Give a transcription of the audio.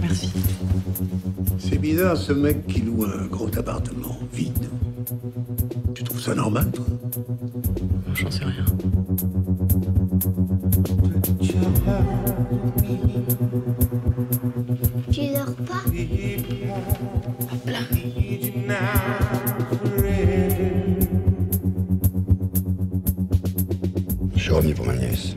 Merci. C'est bizarre ce mec qui loue un gros appartement vide. Tu trouves ça normal, toi? J'en sais rien. Tu dors pas? Je suis revenu pour ma nièce.